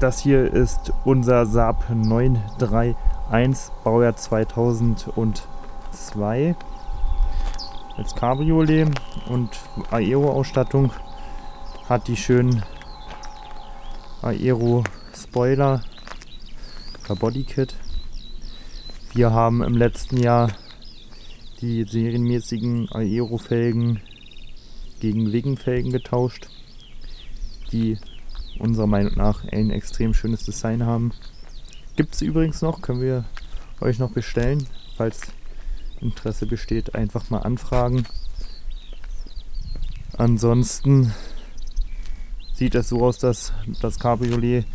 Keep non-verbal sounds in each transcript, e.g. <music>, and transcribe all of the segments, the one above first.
Das hier ist unser Saab 931 Baujahr 2002 als Cabriolet und Aero-Ausstattung hat die schönen Aero Spoiler per Bodykit. Wir haben im letzten Jahr die serienmäßigen Aero-Felgen gegen Wegen-Felgen getauscht, die unserer Meinung nach ein extrem schönes Design haben. Gibt es übrigens noch, können wir euch noch bestellen. Falls Interesse besteht, einfach mal anfragen. Ansonsten sieht es so aus, dass das Cabriolet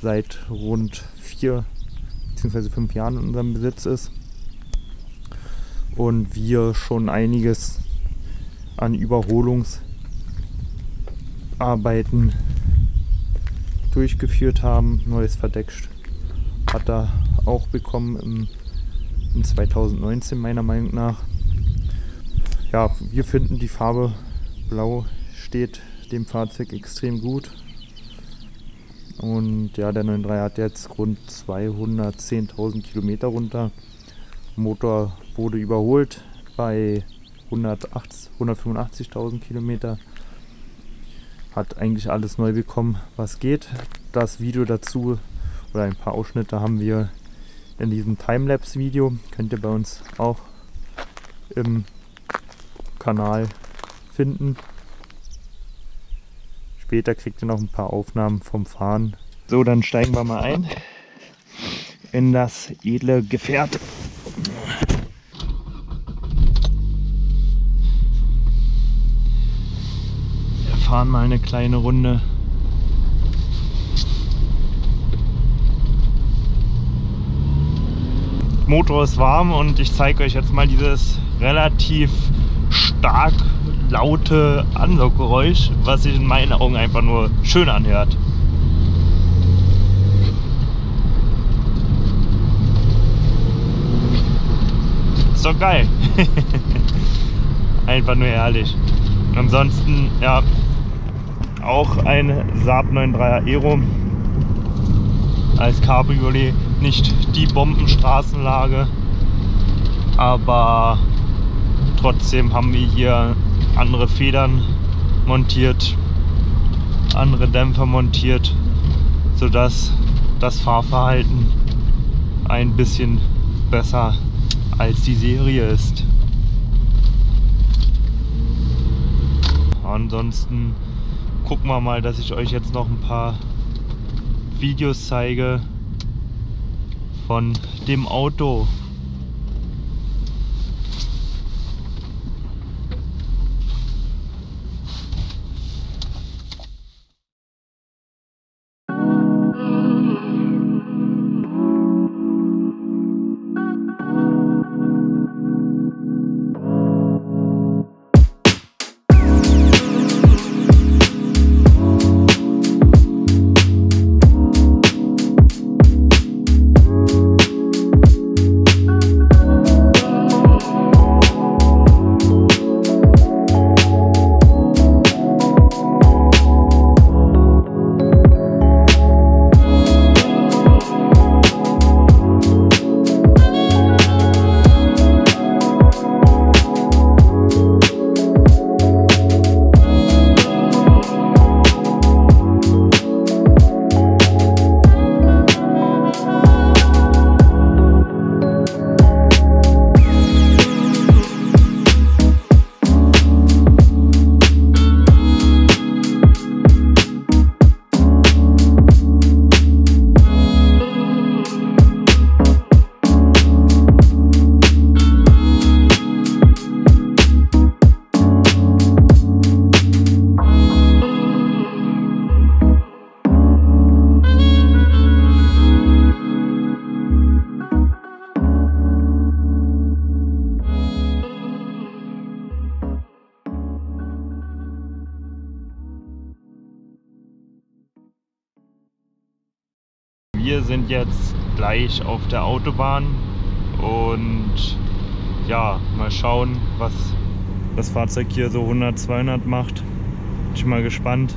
seit rund vier bzw. fünf Jahren in unserem Besitz ist und wir schon einiges an Überholungsarbeiten durchgeführt haben. Neues Verdeck hat er auch bekommen im, in 2019 meiner Meinung nach. Ja, wir finden die Farbe Blau steht dem Fahrzeug extrem gut. Und ja, der 9.3 hat jetzt rund 210.000 Kilometer runter. Motor wurde überholt bei 185.000 Kilometer hat eigentlich alles neu bekommen, was geht. Das Video dazu oder ein paar Ausschnitte haben wir in diesem Timelapse-Video. Könnt ihr bei uns auch im Kanal finden. Später kriegt ihr noch ein paar Aufnahmen vom Fahren. So, dann steigen wir mal ein in das edle Gefährt. Fahren mal eine kleine Runde. Motor ist warm und ich zeige euch jetzt mal dieses relativ stark laute Ansauggeräusch, was sich in meinen Augen einfach nur schön anhört. Ist doch geil. <laughs> einfach nur herrlich. Ansonsten, ja, auch ein Saab 93 Aero als Cabriolet. Nicht die Bombenstraßenlage, aber trotzdem haben wir hier andere Federn montiert, andere Dämpfer montiert, sodass das Fahrverhalten ein bisschen besser als die Serie ist. Ansonsten gucken wir mal, dass ich euch jetzt noch ein paar Videos zeige von dem Auto. Wir sind jetzt gleich auf der Autobahn und ja, mal schauen, was das Fahrzeug hier so 100, 200 macht. Bin ich mal gespannt.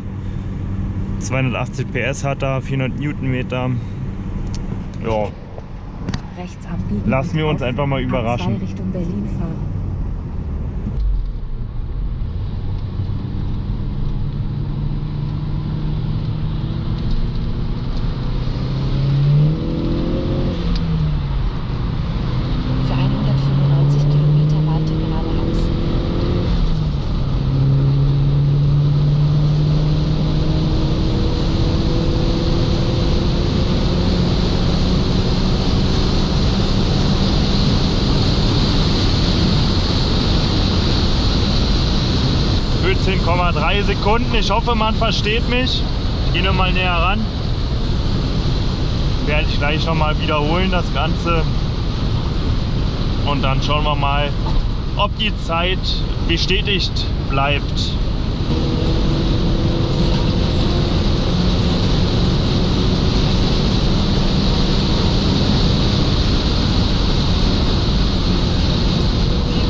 280 PS hat er, 400 Newtonmeter. Ja, Rechts abbiegen. Lassen wir uns einfach mal überraschen. A2 Richtung Berlin fahren. 10,3 Sekunden. Ich hoffe, man versteht mich. Ich gehe nur mal näher ran. Werde ich gleich nochmal wiederholen, das Ganze. Und dann schauen wir mal, ob die Zeit bestätigt bleibt.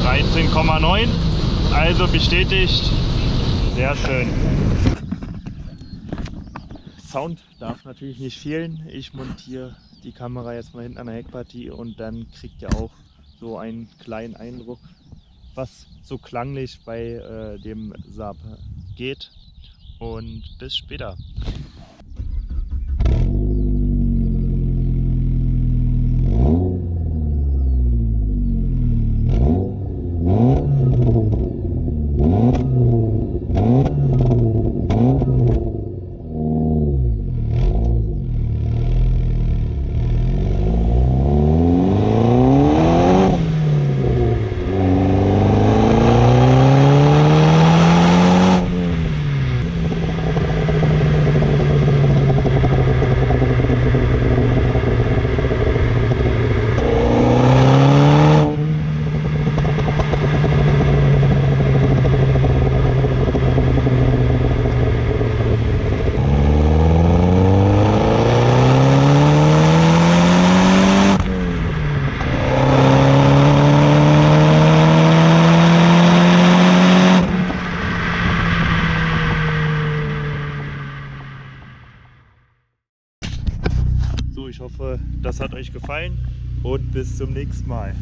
...13,9. Also bestätigt. Sehr schön. Sound darf natürlich nicht fehlen. Ich montiere die Kamera jetzt mal hinten an der Heckpartie und dann kriegt ihr auch so einen kleinen Eindruck, was so klanglich bei äh, dem Saab geht. Und bis später. So, ich hoffe, das hat euch gefallen und bis zum nächsten Mal.